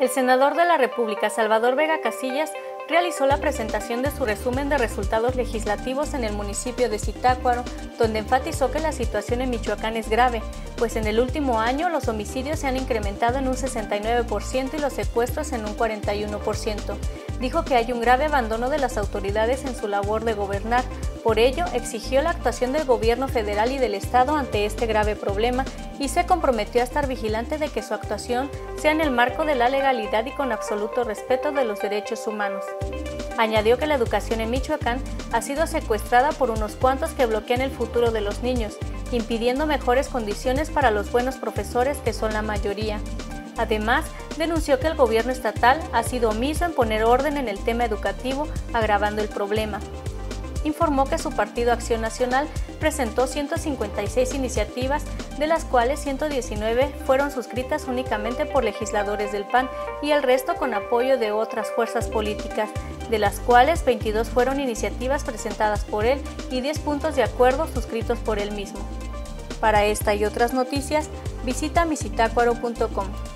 El senador de la República, Salvador Vega Casillas, realizó la presentación de su resumen de resultados legislativos en el municipio de Zitácuaro, donde enfatizó que la situación en Michoacán es grave, pues en el último año los homicidios se han incrementado en un 69% y los secuestros en un 41%. Dijo que hay un grave abandono de las autoridades en su labor de gobernar, por ello exigió la actuación del gobierno federal y del Estado ante este grave problema y se comprometió a estar vigilante de que su actuación sea en el marco de la legalidad y con absoluto respeto de los derechos humanos. Añadió que la educación en Michoacán ha sido secuestrada por unos cuantos que bloquean el futuro de los niños, impidiendo mejores condiciones para los buenos profesores que son la mayoría. Además, denunció que el gobierno estatal ha sido omiso en poner orden en el tema educativo, agravando el problema. Informó que su partido Acción Nacional presentó 156 iniciativas, de las cuales 119 fueron suscritas únicamente por legisladores del PAN y el resto con apoyo de otras fuerzas políticas, de las cuales 22 fueron iniciativas presentadas por él y 10 puntos de acuerdo suscritos por él mismo. Para esta y otras noticias, visita misitacuaro.com.